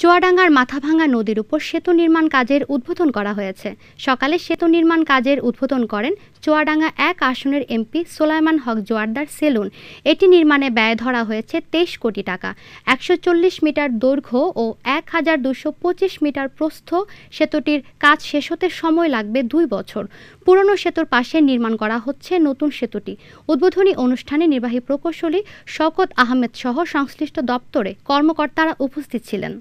চুয়াডাঙ্গার মাথাভাঙ্গা নদীর উপর সেতু নির্মাণ কাজের উদ্বোধন করা হয়েছে। সকালে সেতু নির্মাণ কাজের উদ্বোধন করেন চুয়াডাঙ্গা এক আসনের এমপি সোলাইমান হক জোয়ারদার সেলুন। এটি নির্মাণে ব্যয় ধরা হয়েছে তেইশ কোটি টাকা। একশো চল্লিশ মিটার দৈর্ঘ্য ও এক হাজার দুশো পঁচিশ মিটার প্রস্থ সেতুটির কাজ শেষ হতে সময় লাগবে দুই বছর। পুরনো সেতুর পাশে নির্মাণ করা হচ্ছে নতুন সেতুটি। উদ্বোধনী অনুষ্ঠানে নির্বাহী প্রকৌশলী শকত আহমেদ সহ সংশ্লিষ্ট দপ্তরে কর্মকর্তারা উপস্থিত ছিলেন।